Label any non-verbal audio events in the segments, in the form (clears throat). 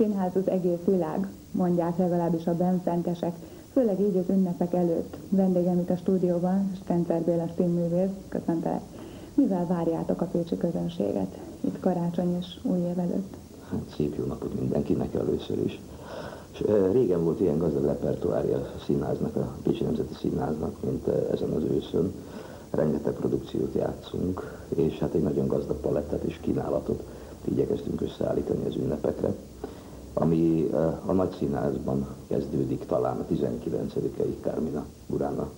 színház az egész világ, mondják legalábbis a benfentesek, főleg így az ünnepek előtt. Vendégem itt a stúdióban, Stencer Béla színművész, köszöntelek. Mivel várjátok a pécsi közönséget itt karácsony és új év előtt? Hát szép jó napot mindenkinek először is. És régen volt ilyen gazdag repertoárja a színháznak, a Pécsi Nemzeti Színháznak, mint ezen az őszön. Rengeteg produkciót játszunk, és hát egy nagyon gazdag palettát és kínálatot igyekeztünk összeállítani az ünnepekre, ami a Nagy Színházban kezdődik talán a 19-i Kármina Burána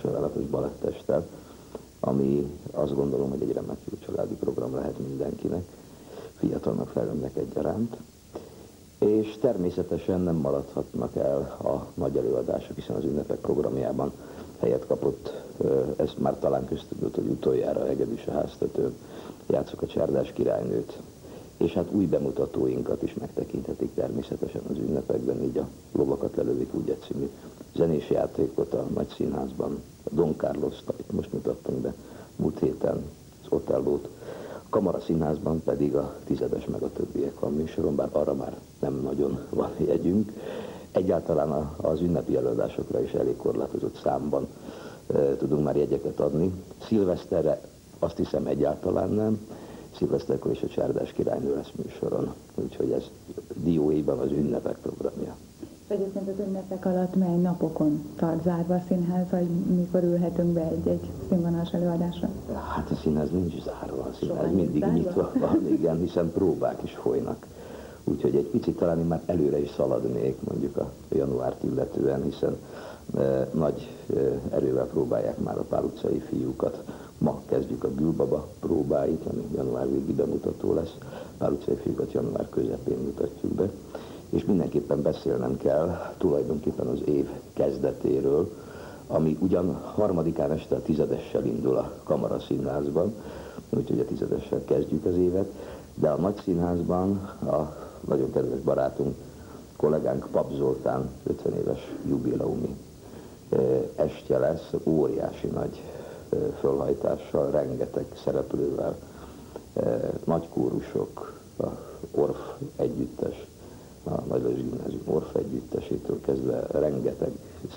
csodálatos balettesttel, ami azt gondolom, hogy egy remek jó családi program lehet mindenkinek, fiatalnak, felnőttnek egyaránt. És természetesen nem maradhatnak el a nagy előadások, hiszen az ünnepek programjában helyet kapott, ezt már talán köztudott, hogy utoljára Egedűs a háztetőn játszok a Csárdás királynőt, és hát új bemutatóinkat is megtekinthetik természetesen az ünnepekben, így a Lovakat lelövik úgy egy című zenés játékot a Nagy Színházban, a Don carlos amit most mutattunk be múlt héten, az Otellót, a Kamara Színházban pedig a tizedes meg a többiek van műsoron, bár arra már nem nagyon van jegyünk. Egyáltalán az ünnepi előadásokra is elég korlátozott számban e, tudunk már jegyeket adni. Szilveszterre azt hiszem egyáltalán nem szilveszterkor és a Csárdás királynő lesz műsoron. Úgyhogy ez dióéban az ünnepek programja. Egyébként az ünnepek alatt mely napokon tart zárva a színház, vagy mikor ülhetünk be egy-egy színvonalas előadásra? Hát a színház nincs zárva, a színház Soha mindig zárva? nyitva van, igen, hiszen próbák is folynak. Úgyhogy egy picit talán én már előre is szaladnék mondjuk a januárt illetően, hiszen e, nagy e, erővel próbálják már a pál utcai fiúkat Ma kezdjük a Gülbaba próbáit, ami január végi bemutató lesz. Pál utcai január közepén mutatjuk be. És mindenképpen beszélnem kell tulajdonképpen az év kezdetéről, ami ugyan harmadikán este a tizedessel indul a Kamara Színházban, úgyhogy a tizedessel kezdjük az évet, de a Nagy Színházban a nagyon kedves barátunk, kollégánk Pap Zoltán 50 éves jubileumi eh, estje lesz, óriási nagy fölhajtással, rengeteg szereplővel, nagy kórusok, a Orf együttes, a Nagylás Gimnázium Orf együttesétől kezdve rengeteg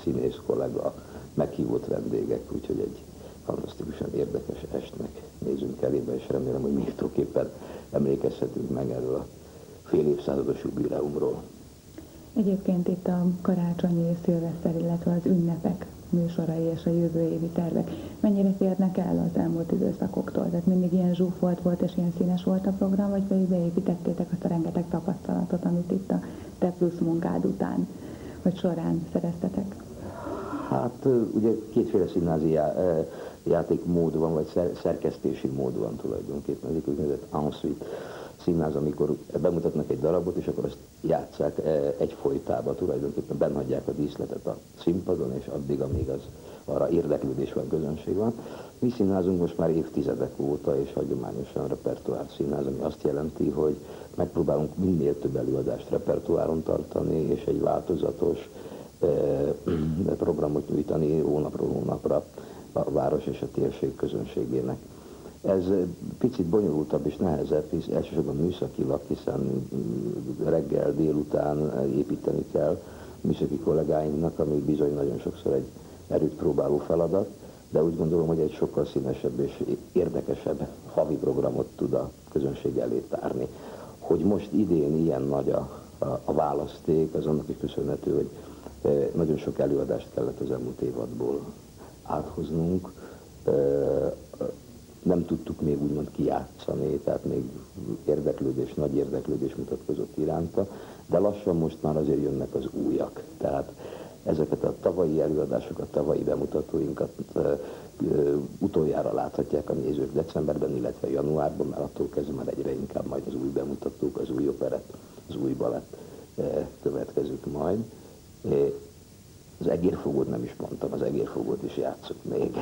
színész kollega, meghívott vendégek, úgyhogy egy fantasztikusan érdekes estnek nézünk elébe, és remélem, hogy méltóképpen emlékezhetünk meg erről a fél évszázados jubileumról. Egyébként itt a karácsonyi szilveszter, illetve az ünnepek műsorai és a jövő évi tervek mennyire térnek el az elmúlt időszakoktól? Tehát mindig ilyen zsúfolt volt és ilyen színes volt a program, vagy pedig beépítettétek azt a rengeteg tapasztalatot, amit itt a te plusz munkád után, vagy során szereztetek? Hát ugye kétféle színházi já, játékmód van, vagy szer, szerkesztési mód van tulajdonképpen, egyik úgynevezett ensuite színház, amikor bemutatnak egy darabot, és akkor azt játszák e, egy folytába, tulajdonképpen benhagyják a díszletet a színpadon, és addig, amíg az arra érdeklődés van, közönség van. Mi színházunk most már évtizedek óta, és hagyományosan repertoár színház, ami azt jelenti, hogy megpróbálunk minél több előadást repertoáron tartani, és egy változatos e, (clears throat) programot nyújtani hónapról hónapra a város és a térség közönségének. Ez picit bonyolultabb és nehezebb, hisz elsősorban műszakilag, hiszen mm, reggel, délután építeni kell műszaki kollégáinknak, ami bizony nagyon sokszor egy erőt próbáló feladat, de úgy gondolom, hogy egy sokkal színesebb és érdekesebb havi programot tud a közönség elé tárni. Hogy most idén ilyen nagy a, a, a választék, az annak is köszönhető, hogy e, nagyon sok előadást kellett az elmúlt évadból áthoznunk. Nem tudtuk még úgymond kijátszani, tehát még érdeklődés, nagy érdeklődés mutatkozott iránta, de lassan most már azért jönnek az újak. Tehát ezeket a tavalyi előadásokat, tavalyi bemutatóinkat uh, utoljára láthatják a nézők decemberben, illetve januárban, mert attól kezdve már egyre inkább majd az új bemutatók, az új operett, az új balett következik majd. Az egérfogót nem is mondtam, az egérfogót is játszok még.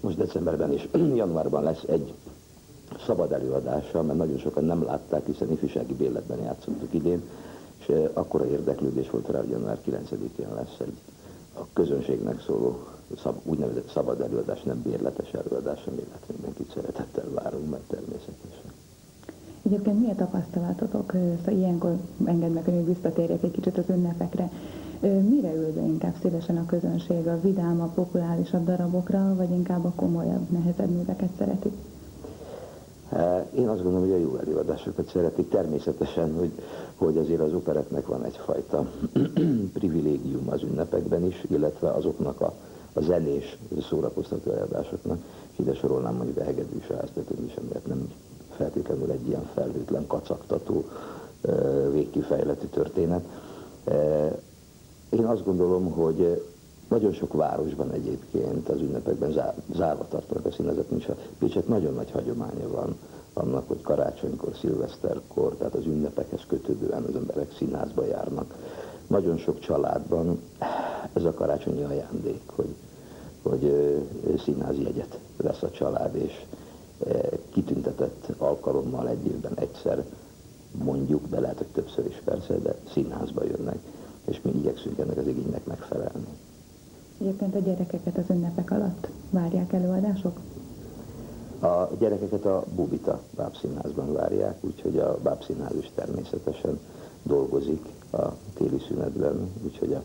Most decemberben és (clears throat) januárban lesz egy szabad előadása, mert nagyon sokan nem látták, hiszen ifjúsági bérletben játszottuk idén, és akkora érdeklődés volt rá, hogy január 9-én lesz egy a közönségnek szóló szab, úgynevezett szabad előadás, nem bérletes előadás, amit hát mindenkit szeretettel várunk, mert természetesen. Egyébként mi a tapasztalatotok? Szóval ilyenkor engedd meg, hogy visszatérjek egy kicsit az ünnepekre. Mire ül be inkább szívesen a közönség? A vidámabb, populárisabb darabokra, vagy inkább a komolyabb, nehezebb műveket szeretik? Én azt gondolom, hogy a jó előadásokat szeretik. Természetesen, hogy, hogy azért az operetnek van egyfajta (clears throat) privilégium az ünnepekben is, illetve azoknak a, a zenés szórakoztató előadásoknak. Ide sorolnám mondjuk a hegedűs háztetőn is, amiért nem feltétlenül egy ilyen felhőtlen, kacagtató, végkifejletű történet. Én azt gondolom, hogy nagyon sok városban egyébként az ünnepekben zár, zárva tartanak a színezet, nincs a Pécset nagyon nagy hagyománya van annak, hogy karácsonykor, szilveszterkor, tehát az ünnepekhez kötődően az emberek színházba járnak. Nagyon sok családban ez a karácsonyi ajándék, hogy, hogy színházi jegyet vesz a család, és kitüntetett alkalommal egy évben egyszer, mondjuk, de lehet, hogy többször is persze, de színházba jönnek, és mi igyekszünk ennek az igénynek megfelelni. Egyébként a gyerekeket az ünnepek alatt várják előadások? A gyerekeket a Bubita bábszínházban várják, úgyhogy a bábszínház is természetesen dolgozik a téli szünetben, úgyhogy a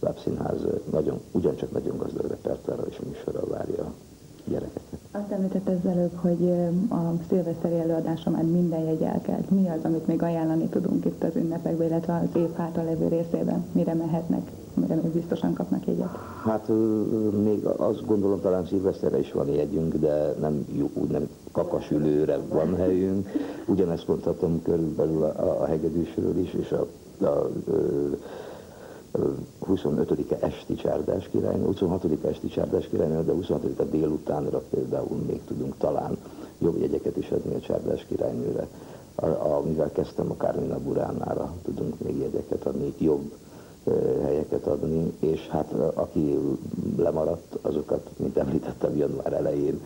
bábszínház nagyon, ugyancsak nagyon gazdag repertoárral és műsorral várja a gyerekeket. Azt említett az előbb, hogy a szilveszteri előadása már minden jegy elkelt. Mi az, amit még ajánlani tudunk itt az ünnepekben, illetve az év hátra levő részében? Mire mehetnek, mire még biztosan kapnak jegyet? Hát még azt gondolom, talán szilveszterre is van jegyünk, de nem, úgy nem kakasülőre van helyünk. Ugyanezt mondhatom körülbelül a, a hegedűsről is, és a, a, a 25-e esti csárdás királynő, 26-e esti csárdás királynő, de 26-a délutánra például még tudunk talán jobb jegyeket is adni a csárdás királynőre. A, a, mivel kezdtem a Kármina Buránára, tudunk még jegyeket adni, jobb helyeket adni, és hát aki lemaradt, azokat, mint említettem, január elején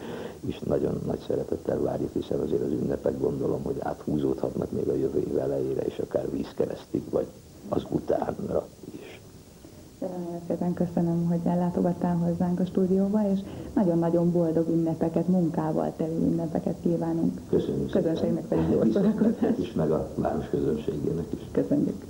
is nagyon nagy szeretettel várjuk, hiszen azért az ünnepek gondolom, hogy áthúzódhatnak még a jövő év elejére, és akár vízkeresztig, vagy az utánra szépen köszönöm, hogy ellátogattál hozzánk a stúdióba, és nagyon-nagyon boldog ünnepeket, munkával telő ünnepeket kívánunk. Köszönjük Közönségnek pedig jó szórakozást. És meg a város közönségének is. Köszönjük.